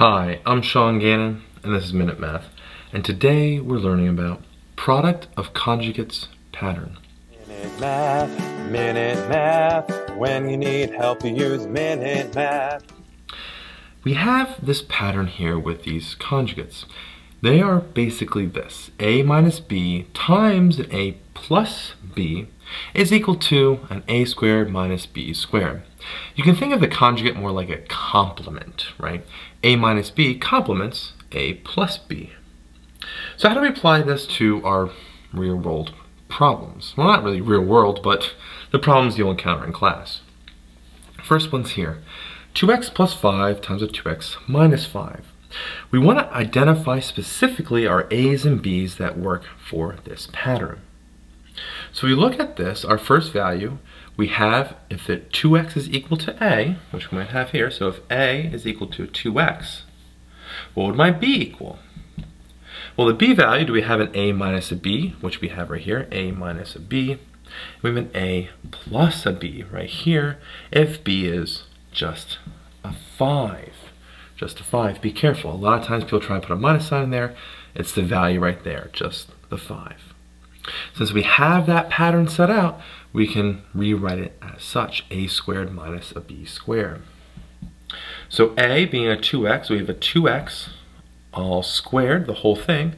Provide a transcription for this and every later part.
Hi, I'm Sean Gannon, and this is Minute Math. And today we're learning about product of conjugates pattern. Minute Math, Minute Math. When you need help, you use Minute Math. We have this pattern here with these conjugates. They are basically this. a minus b times an a plus b is equal to an a squared minus b squared. You can think of the conjugate more like a complement, right? a minus b complements a plus b. So how do we apply this to our real world problems? Well, not really real world, but the problems you'll encounter in class. First one's here. 2x plus 5 times a 2x minus 5. We want to identify specifically our a's and b's that work for this pattern. So we look at this, our first value, we have if it 2x is equal to a, which we might have here, so if a is equal to 2x, what would my b equal? Well, the b value, do we have an a minus a b, which we have right here, a minus a b. We have an a plus a b right here, if b is just a 5. Just a 5. Be careful. A lot of times people try and put a minus sign in there. It's the value right there, just the 5. Since we have that pattern set out, we can rewrite it as such, a squared minus a b squared. So a being a 2x, we have a 2x all squared, the whole thing,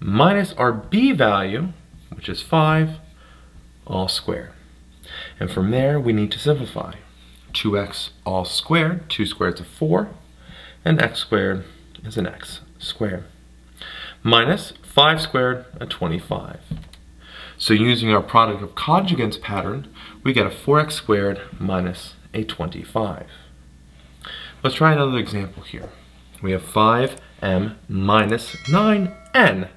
minus our b value, which is 5, all squared. And from there, we need to simplify. 2x all squared, 2 squared is a 4, and x squared is an x squared. Minus 5 squared, a 25. So using our product of conjugates pattern, we get a 4x squared minus a 25. Let's try another example here. We have 5m minus 9n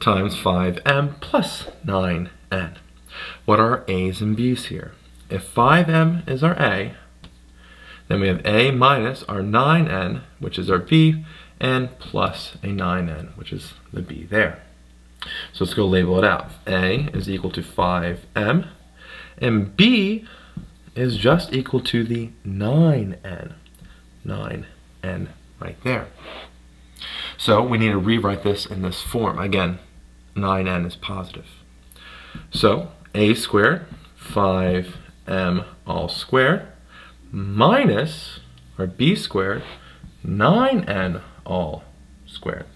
times 5m plus 9n. What are our a's and b's here? If 5m is our a, then we have a minus our 9n, which is our b, and plus a 9n, which is the b there. So let's go label it out. A is equal to 5m, and B is just equal to the 9n. 9n right there. So we need to rewrite this in this form. Again, 9n is positive. So a squared, 5m all squared, minus, or b squared, 9n all squared.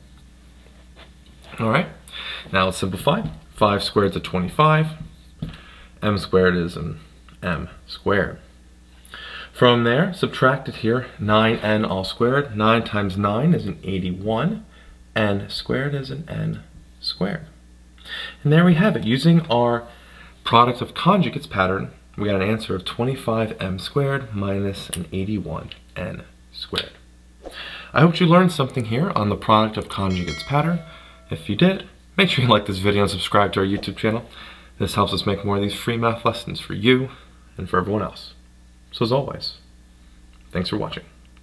All right? Now let's simplify. 5 squared is a 25. m squared is an m squared. From there, subtract it here, 9n all squared. 9 times 9 is an 81. n squared is an n squared. And there we have it. Using our product of conjugates pattern, we got an answer of 25m squared minus an 81n squared. I hope you learned something here on the product of conjugates pattern. If you did, Make sure you like this video and subscribe to our YouTube channel. This helps us make more of these free math lessons for you and for everyone else. So as always, thanks for watching.